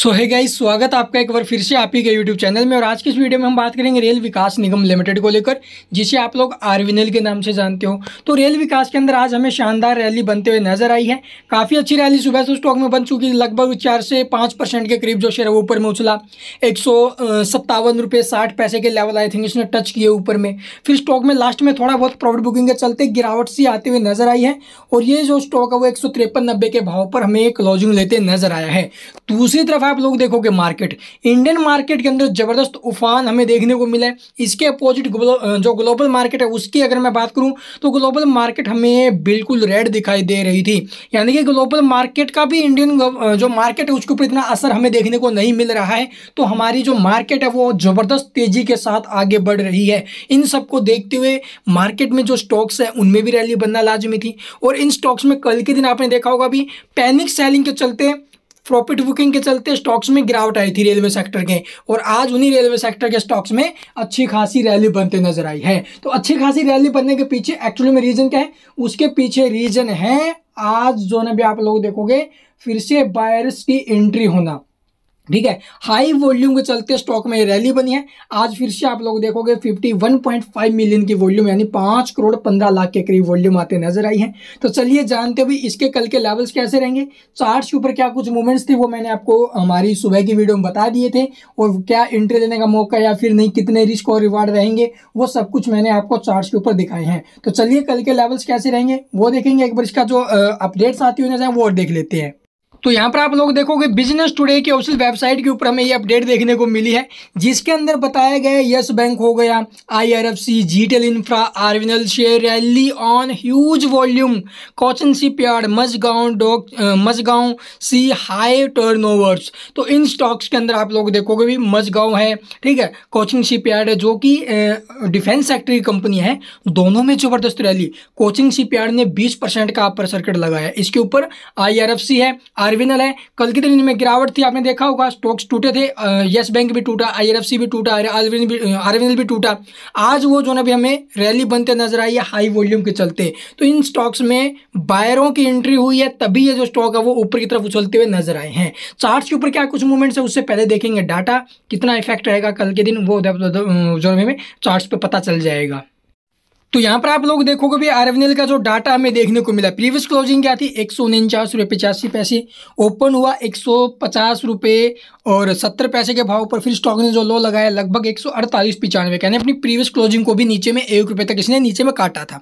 सो है गाइस स्वागत आपका एक बार फिर से आप ही के यूट्यूब चैनल में और आज की इस वीडियो में हम बात करेंगे रेल विकास निगम लिमिटेड को लेकर, जिसे आप लोग आरविनल के नाम से जानते हो। तो रेल विकास के अंदर आज हमें शानदार रैली बनते हुए नज़र आई है। काफ़ी अच्छी रैली सुबह से स्टॉक में बन चुकी है लगभग चार से पाँच परसेंट के करीब जो शेयर है ऊपर में उछला। एक सौ सत्तावन साठ पैसे के लेवल आई थिंक इसने टच किए ऊपर में। फिर स्टॉक में लास्ट में थोड़ा बहुत प्रॉफिट बुकिंग के चलते गिरावट सी आते हुए नज़र आई है और ये जो स्टॉक है वो एक सौ के भाव पर हमें क्लोजिंग लेते नज़र आया है। दूसरी तरफ़ आप लोग देखोगे मार्केट इंडियन मार्केट के अंदर ज़बरदस्त उफान हमें देखने को मिला है। इसके अपोजिट जो ग्लोबल मार्केट है, उसकी अगर मैं बात करूँ तो ग्लोबल मार्केट हमें बिल्कुल रेड दिखाई दे रही थी। यानी कि ग्लोबल मार्केट का भी इंडियन जो मार्केट है, उसके ऊपर इतना असर हमें देखने को नहीं मिल रहा है। तो हमारी जो मार्केट है, वो ज़बरदस्त तेज़ी के साथ आगे बढ़ रही है। इन सबको देखते हुए मार्केट में जो स्टॉक्स हैं, उनमें भी रैली बनना लाजमी थी। और इन स्टॉक्स में कल के दिन आपने देखा होगा भी पैनिक सेलिंग के चलते प्रॉफिट बुकिंग के चलते स्टॉक्स में गिरावट आई थी रेलवे सेक्टर के और आज उन्हीं रेलवे सेक्टर के स्टॉक्स में अच्छी खासी रैली बनते नज़र आई है। तो अच्छी खासी रैली बनने के पीछे एक्चुअली में रीजन क्या है? उसके पीछे रीजन है, आज जो ना भी आप लोग देखोगे, फिर से बायर्स की एंट्री होना। ठीक है? हाई वॉल्यूम के चलते स्टॉक में रैली बनी है। आज फिर से आप लोग देखोगे 51.5 मिलियन की वॉल्यूम यानी पाँच करोड़ पंद्रह लाख के करीब वॉल्यूम आते नज़र आई है। तो चलिए जानते भी इसके कल के लेवल्स कैसे रहेंगे। चार्ट के ऊपर क्या कुछ मूवमेंट्स थे, वो मैंने आपको हमारी सुबह की वीडियो में बता दिए थे। और क्या एंट्री लेने का मौका या फिर नहीं, कितने रिस्क और रिवार्ड रहेंगे, वो सब कुछ मैंने आपको चार्ट के ऊपर दिखाए हैं। तो चलिए कल के लेवल्स कैसे रहेंगे, वो देखेंगे। एक बार इसका जो अपडेट्स आती हुई नज़र वो देख लेते हैं। तो यहाँ पर आप लोग देखोगे बिज़नेस टुडे की ऑफिशियल वेबसाइट के ऊपर हमें ये अपडेट देखने को मिली है, जिसके अंदर बताया गया यस बैंक हो गया IRFC जीटेल infra RVNL share rally on huge volume Cochin shipyard Mazagon dock Mazagon C high turnovers तो इन स्टॉक्स के अंदर आप लोग देखोगे भी मजगांव है, ठीक है? कोचिंग यार्ड है, जो कि डिफेंस सेक्टर की कंपनी है, दोनों में ज़बरदस्त रैली कोचिंग यार्ड ने बीस परसेंट का अपर सर्किट लगाया इसके ऊपर आई आर एफ़ सी है आरविनल है कल के दिन इनमें गिरावट थी, आपने देखा होगा, स्टॉक्स टूटे थे यस बैंक भी टूटा आईआरएफसी भी टूटा आरविनल भी टूटा। आज वो जो है भी हमें रैली बनते नज़र आई है, हाई वॉल्यूम के चलते। तो इन स्टॉक्स में बायरों की एंट्री हुई है, तभी ये जो स्टॉक है, वो ऊपर की तरफ़ उछलते हुए नज़र आए हैं। चार्ट के ऊपर क्या कुछ मूवमेंट्स है, उससे पहले देखेंगे डाटा, कितना इफ़ेक्ट रहेगा कल के दिन, वो जो हमें चार्ट्स पे पता चल जाएगा। तो यहाँ पर आप लोग देखोगे भी आरएफएनएल का जो डाटा हमें देखने को मिला प्रीवियस क्लोजिंग क्या थी? एक सौ उनचास रुपये पचासी पैसे ओपन हुआ एक सौ पचास रुपये और सत्तर पैसे के भाव पर फिर स्टॉक ने जो लो लगाया, लगभग एक सौ अड़तालीस पिचानवे कहने अपनी प्रीवियस क्लोजिंग को भी नीचे में एक रुपये तक इसने नीचे में काटा था।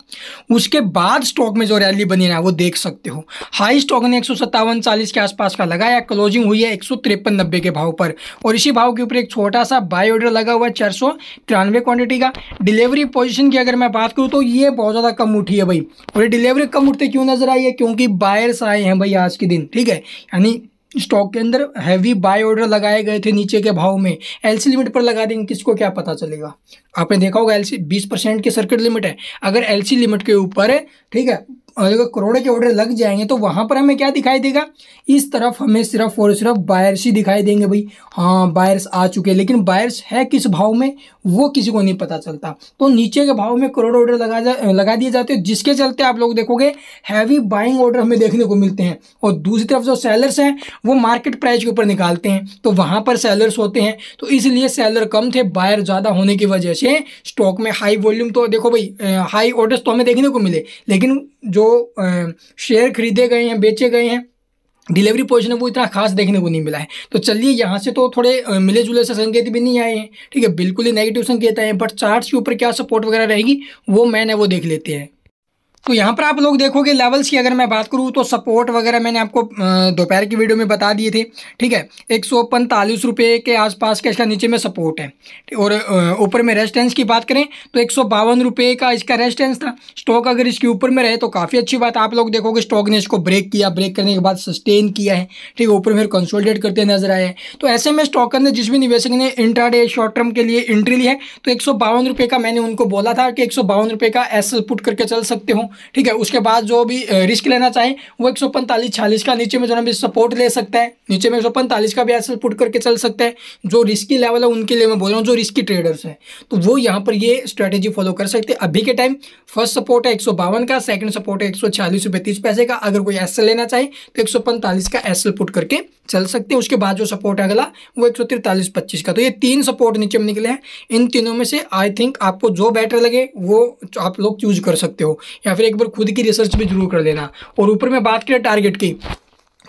उसके बाद स्टॉक में जो रैली बनी ना, वो देख सकते हो। हाई स्टॉक ने एक सौ सत्तावन चालीस के आसपास का लगाया क्लोजिंग हुई है एक सौ तिरपन नब्बे के भाव पर। और इसी भाव के ऊपर एक छोटा सा बाई ऑर्डर लगा हुआ है चार सौ तिरानवे का। डिलीवरी पोजिशन की अगर मैं बात करूँ तो ये बहुत ज़्यादा कम उठी है भाई। और ये डिलीवरी कम उठते क्यों नज़र आई है? क्योंकि बायर्स आए हैं भाई आज के दिन, ठीक है? यानी स्टॉक के अंदर हैवी बाय ऑर्डर लगाए गए थे नीचे के भाव में। एलसी लिमिट पर लगा देंगे, किसको क्या पता चलेगा? आपने देखा होगा एलसी बीस परसेंट की सर्किट लिमिट है। अगर एलसी लिमिट के ऊपर है, ठीक है अगर करोड़ के ऑर्डर लग जाएँगे तो वहाँ पर हमें क्या दिखाई देगा? इस तरफ़ हमें सिर्फ़ और सिर्फ़ बायर्स ही दिखाई देंगे भाई। हाँ बायर्स आ चुके हैं, लेकिन बायर्स है किस भाव में? वो किसी को नहीं पता चलता। तो नीचे के भाव में करोड़ ऑर्डर लगा जा, लगा दिए जाते हैं, जिसके चलते आप लोग देखोगे हैवी बाइंग ऑर्डर हमें देखने को मिलते हैं। और दूसरी तरफ़ जो सेलर्स हैं, वो मार्केट प्राइस के ऊपर निकालते हैं। तो वहाँ पर सेलर्स होते हैं तो इसलिए सेलर कम थे बायर ज़्यादा होने की वजह से स्टॉक में हाई वॉल्यूम तो देखो भाई हाई ऑर्डर्स तो हमें देखने को मिले, लेकिन जो शेयर खरीदे गए हैं, बेचे गए हैं डिलीवरी पोजिशन वो इतना खास देखने को नहीं मिला है। तो चलिए यहाँ से तो थोड़े मिले जुले से संकेत भी नहीं आए हैं, ठीक है, बिल्कुल ही नेगेटिव संकेत आए हैं बट चार्ट्स के ऊपर क्या सपोर्ट वगैरह रहेगी, वो मैंने वो देख लेते हैं। तो यहाँ पर आप लोग देखोगे लेवल्स की अगर मैं बात करूँ तो सपोर्ट वगैरह मैंने आपको दोपहर की वीडियो में बता दिए थे। ठीक है? एक सौ पैंतालीस रुपये के आसपास का इसका नीचे में सपोर्ट है। और ऊपर में रेजिस्टेंस की बात करें तो एक सौ बावन रुपये का इसका रेजिस्टेंस था। स्टॉक अगर इसके ऊपर में रहे तो काफ़ी अच्छी बात आप लोग देखोगे स्टॉक ने इसको ब्रेक किया। ब्रेक करने के बाद सस्टेन किया है। ठीक है? ऊपर में कंसोलिडेट करते नज़र आए हैं। तो ऐसे में स्टॉक ने जिस भी निवेशक ने इंट्राडे शॉर्ट टर्म के लिए एंट्री ली है तो एक सौ का मैंने उनको बोला था कि एक सौ का एस पुट करके चल सकते हो। ठीक है, उसके बाद जो भी रिस्क लेना चाहें, वो एक सौ पैंतालीस, छियालीस का नीचे में जो है सपोर्ट ले सकता है। नीचे में एक सौ पैंतालीस का भी ऐसे पुट करके चल सकता है। जो रिस्की लेवल है, उनके लिए मैं बोल रहा हूँ, जो रिस्की ट्रेडर्स हैं। तो वो यहाँ पर ये स्ट्रैटेजी फॉलो कर सकते हैं। अभी के टाइम फ़र्स्ट सपोर्ट है एक सौ बावन का सेकंड सपोर्ट है एक सौ छियालीस रुपये तीस पैसे का। अगर कोई एसएल लेना चाहे तो एक सौ पैंतालीस का एसएल पुट करके चल सकते हैं। उसके बाद जो सपोर्ट है अगला, वो एक सौ तिरतालीस, पच्चीस का। तो ये तीन सपोर्ट नीचे में निकले हैं। इन तीनों में से आई थिंक आपको जो बेटर लगे, वो आप लोग चूज़ कर सकते हो। या फिर एक बार खुद की रिसर्च भी ज़रूर कर लेना। और ऊपर में बात करें टारगेट की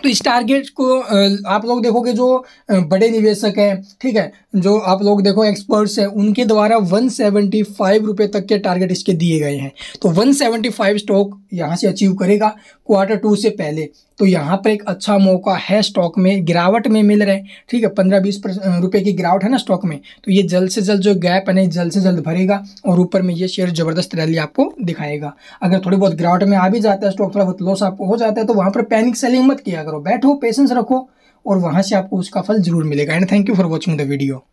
तो इस टारगेट को आप लोग देखोगे जो बड़े निवेशक हैं, ठीक है, जो आप लोग देखो एक्सपर्ट्स हैं, उनके द्वारा वन सेवेंटी फाइव रुपये तक के टारगेट इसके दिए गए हैं। तो वन सेवेंटी फाइव स्टॉक यहाँ से अचीव करेगा क्वार्टर टू से पहले। तो यहाँ पर एक अच्छा मौका है स्टॉक में, गिरावट में मिल रहे हैं, ठीक है, पंद्रह बीस रुपये की गिरावट है ना स्टॉक में तो ये जल्द से जल्द जो गैप है ना जल्द से जल्द भरेगा और ऊपर में ये शेयर ज़बरदस्त रैली आपको दिखाएगा। अगर थोड़ी बहुत गिरावट में आ भी जाता है स्टॉक थोड़ा बहुत लॉस आपको हो जाता है तो वहाँ पर पैनिक सेलिंग मत किया करो, बैठो पेशेंस रखो और वहाँ से आपको उसका फल ज़रूर मिलेगा। And thank you for watching the video